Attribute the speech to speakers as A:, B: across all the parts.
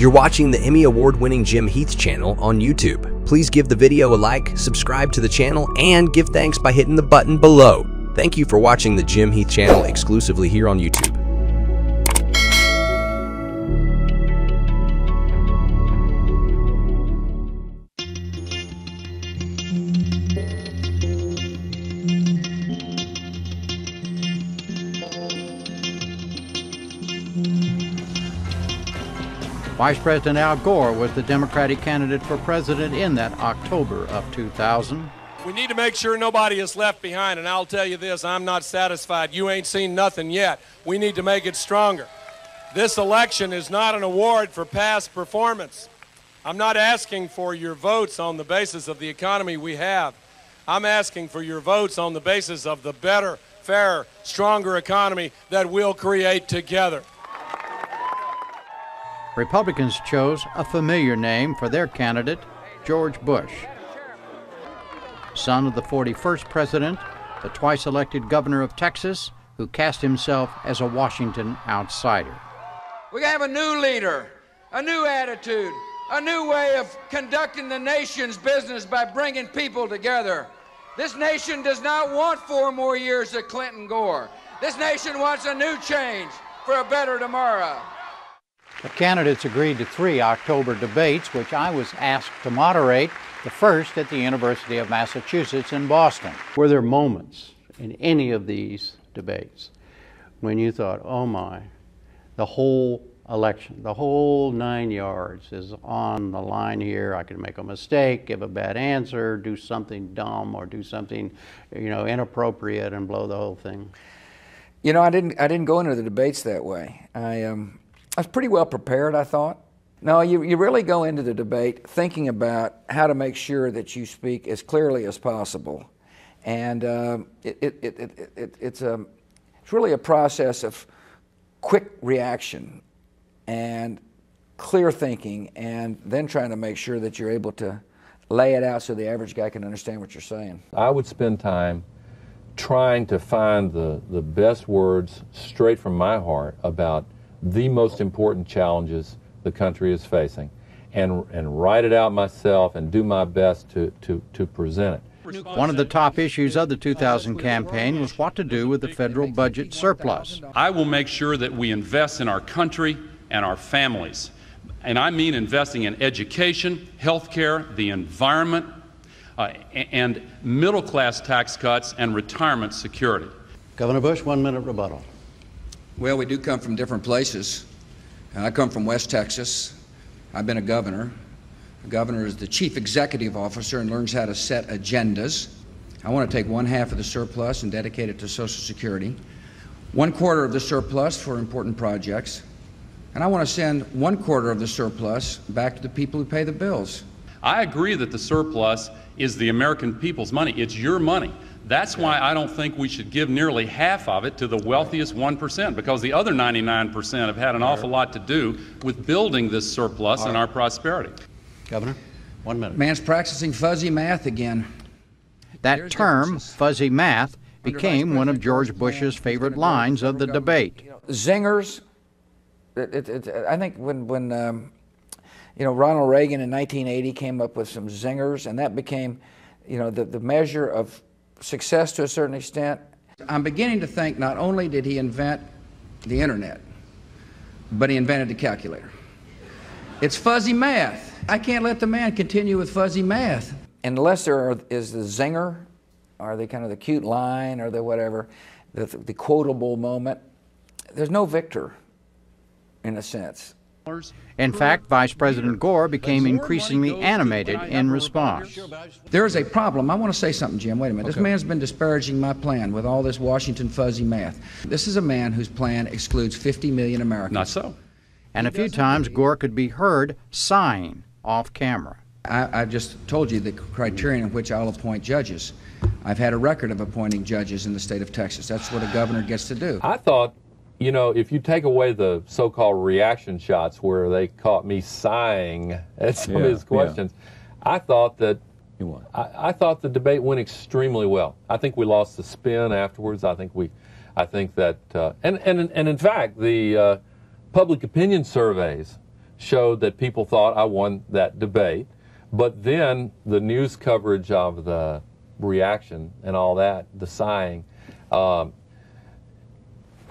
A: You're watching the Emmy Award winning Jim Heath channel on YouTube. Please give the video a like, subscribe to the channel, and give thanks by hitting the button below. Thank you for watching the Jim Heath channel exclusively here on YouTube.
B: Vice President Al Gore was the Democratic candidate for president in that October of 2000.
C: We need to make sure nobody is left behind, and I'll tell you this I'm not satisfied. You ain't seen nothing yet. We need to make it stronger. This election is not an award for past performance. I'm not asking for your votes on the basis of the economy we have. I'm asking for your votes on the basis of the better, fairer, stronger economy that we'll create together.
B: Republicans chose a familiar name for their candidate, George Bush. Son of the 41st president, the twice elected governor of Texas, who cast himself as a Washington outsider.
D: We have a new leader, a new attitude, a new way of conducting the nation's business by bringing people together. This nation does not want four more years of Clinton Gore. This nation wants a new change for a better tomorrow.
B: The candidates agreed to three October debates, which I was asked to moderate, the first at the University of Massachusetts in Boston. Were there moments in any of these debates when you thought, oh my, the whole election, the whole nine yards is on the line here. I could make a mistake, give a bad answer, do something dumb, or do something, you know, inappropriate and blow the whole thing.
D: You know, I didn't. I didn't go into the debates that way. I um, I was pretty well prepared, I thought. No, you, you really go into the debate thinking about how to make sure that you speak as clearly as possible. And um, it, it, it, it, it's, a, it's really a process of quick reaction and clear thinking, and then trying to make sure that you're able to lay it out so the average guy can understand what you're saying.
E: I would spend time trying to find the, the best words straight from my heart about the most important challenges the country is facing and, and write it out myself and do my best to, to, to present it.
B: One of the top issues of the 2000 campaign was what to do with the federal budget surplus.
F: I will make sure that we invest in our country and our families. And I mean investing in education, health care, the environment, uh, and middle class tax cuts and retirement security.
B: Governor Bush, one minute rebuttal.
D: Well, we do come from different places. I come from West Texas. I've been a governor. A governor is the chief executive officer and learns how to set agendas. I want to take one half of the surplus and dedicate it to Social Security, one quarter of the surplus for important projects, and I want to send one quarter of the surplus back to the people who pay the bills.
F: I agree that the surplus is the American people's money. It's your money. That's why I don't think we should give nearly half of it to the wealthiest 1%, because the other 99% have had an awful lot to do with building this surplus and our prosperity.
B: Governor, one minute.
D: Man's practicing fuzzy math again.
B: That term, fuzzy math, became one of George Bush's favorite lines of the debate.
D: Zingers, it, it, it, I think when, when um, you know, Ronald Reagan in 1980 came up with some zingers, and that became, you know, the, the measure of success to a certain extent. I'm beginning to think not only did he invent the internet, but he invented the calculator. It's fuzzy math. I can't let the man continue with fuzzy math. Unless there is the zinger, or the kind of the cute line, or the whatever, the, the quotable moment, there's no victor, in a sense.
B: In fact, Vice President Gore became increasingly animated in response.
D: There is a problem. I want to say something, Jim. Wait a minute. Okay. This man's been disparaging my plan with all this Washington fuzzy math. This is a man whose plan excludes 50 million Americans.
F: Not so.
B: And a few times Gore could be heard sighing off camera.
D: I, I just told you the criterion in which I'll appoint judges. I've had a record of appointing judges in the state of Texas. That's what a governor gets to do.
E: I thought you know, if you take away the so-called reaction shots where they caught me sighing at some yeah, of his questions, yeah. I thought that I, I, thought the debate went extremely well. I think we lost the spin afterwards. I think we, I think that, uh, and and and in fact, the uh, public opinion surveys showed that people thought I won that debate. But then the news coverage of the reaction and all that, the sighing, um,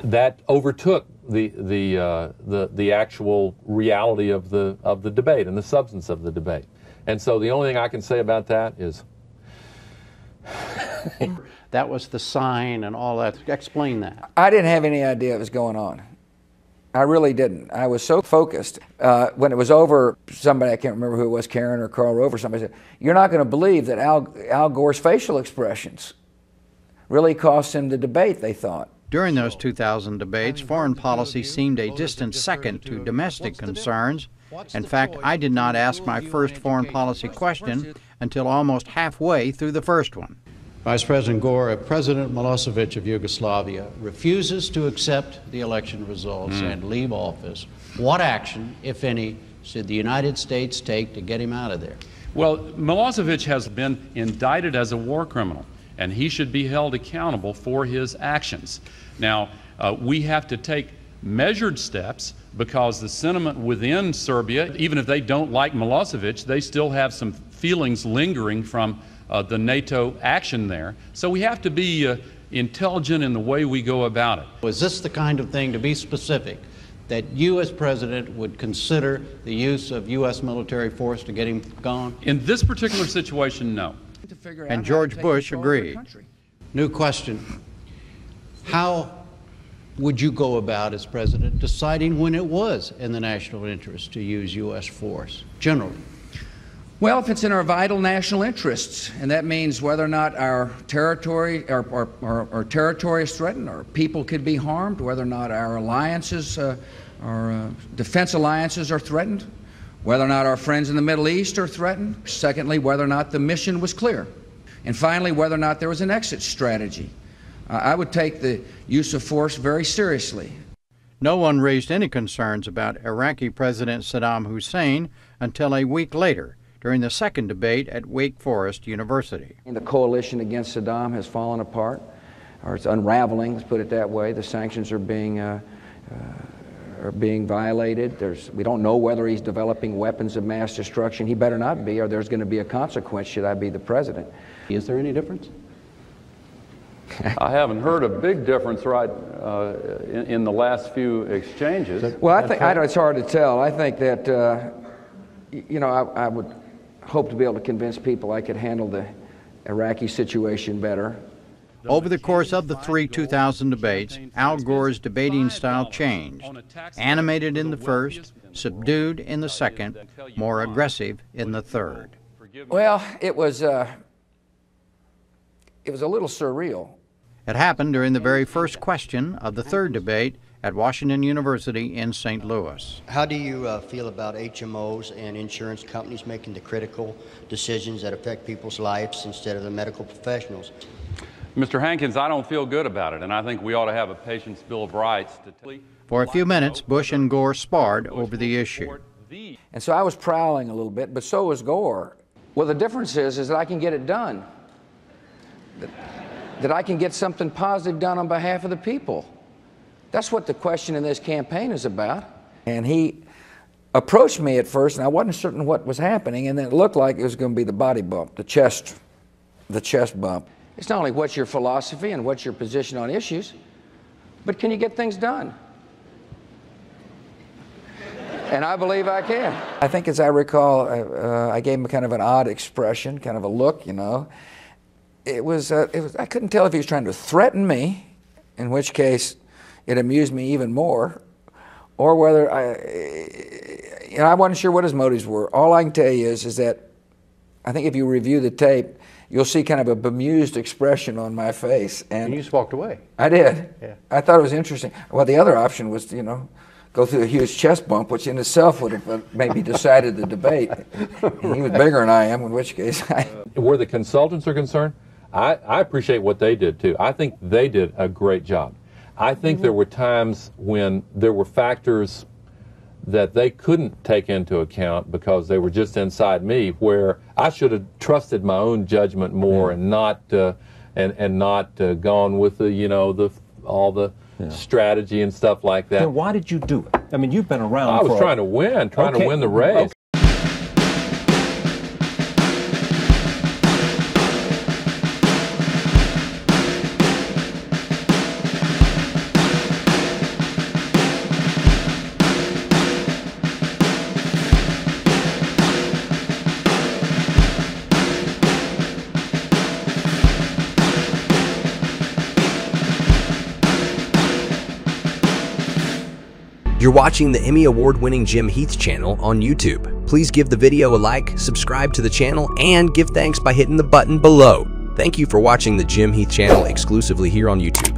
E: that overtook the the uh, the the actual reality of the of the debate and the substance of the debate. And so the only thing I can say about that is
B: that was the sign and all that. Explain that.
D: I didn't have any idea it was going on. I really didn't. I was so focused. Uh, when it was over, somebody, I can't remember who it was, Karen or Karl Rove, somebody said, You're not going to believe that Al, Al Gore's facial expressions really cost him the debate, they thought.
B: During those 2000 debates, foreign policy seemed a distant second to domestic concerns. In fact, I did not ask my first foreign policy question until almost halfway through the first one. Vice President Gore, President Milosevic of Yugoslavia refuses to accept the election results mm. and leave office. What action, if any, should the United States take to get him out of there?
F: Well, Milosevic has been indicted as a war criminal, and he should be held accountable for his actions. Now, uh, we have to take measured steps because the sentiment within Serbia, even if they don't like Milosevic, they still have some feelings lingering from uh, the NATO action there. So we have to be uh, intelligent in the way we go about it.
B: Was this the kind of thing, to be specific, that you as president would consider the use of U.S. military force to get him gone?
F: In this particular situation, no.
B: And George Bush agreed. New question. How would you go about as president deciding when it was in the national interest to use U.S. force, generally?
D: Well, if it's in our vital national interests, and that means whether or not our territory, our, our, our, our territory is threatened, our people could be harmed, whether or not our alliances, uh, our uh, defense alliances are threatened, whether or not our friends in the Middle East are threatened, secondly, whether or not the mission was clear, and finally, whether or not there was an exit strategy. Uh, I would take the use of force very seriously.
B: No one raised any concerns about Iraqi President Saddam Hussein until a week later during the second debate at Wake Forest University.
D: The coalition against Saddam has fallen apart, or it's unraveling, let's put it that way. The sanctions are being, uh, uh, are being violated. There's, we don't know whether he's developing weapons of mass destruction. He better not be, or there's going to be a consequence should I be the president.
B: Is there any difference?
E: I haven't heard a big difference right uh, in, in, the last few exchanges.
D: Well, I think I, it's hard to tell. I think that uh, you know I, I would hope to be able to convince people I could handle the Iraqi situation better.
B: Over the course of the three 2000 debates, Al Gore's debating style changed. Animated in the first, subdued in the second, more aggressive in the third.
D: Well, it was, uh, it was a little surreal.
B: It happened during the very first question of the third debate at Washington University in St. Louis.
G: How do you uh, feel about HMOs and insurance companies making the critical decisions that affect people's lives instead of the medical professionals?
F: Mr. Hankins, I don't feel good about it, and I think we ought to have a patient's Bill of Rights to. T-
B: For a few minutes, Bush and Gore sparred over the issue.
D: And so I was prowling a little bit, but so was Gore. Well, the difference is, is that I can get it done. That, that I can get something positive done on behalf of the people. That's what the question in this campaign is about. And he approached me at first, and I wasn't certain what was happening, and then it looked like it was going to be the body bump, the chest, the chest bump. It's not only what's your philosophy and what's your position on issues, but can you get things done? And I believe I can. I think, as I recall, uh, uh, I gave him kind of an odd expression, kind of a look, you know. It was, uh, it was, I couldn't tell if he was trying to threaten me, in which case it amused me even more, or whether I, you know, I wasn't sure what his motives were. All I can tell you is, is that I think if you review the tape, you'll see kind of a bemused expression on my face.
B: And, and you just walked away.
D: I did. Yeah. I thought it was interesting. Well, the other option was, you know, go through a huge chest bump, which in itself would have maybe decided the debate. And he was bigger than I am, in which case I.
E: Where the consultants are concerned, I, I appreciate what they did too. I think they did a great job. I think mm-hmm. there were times when there were factors that they couldn't take into account because they were just inside me where I should have trusted my own judgment more and not uh, and and not uh, gone with the you know the all the strategy and stuff like that.
H: Then why did you do it? I mean, you've been around.
E: I was trying to win, trying
H: Okay.
E: to win the race.
A: You're watching the Emmy Award winning Jim Heath channel on YouTube. Please give the video a like, subscribe to the channel, and give thanks by hitting the button below. Thank you for watching the Jim Heath channel exclusively here on YouTube.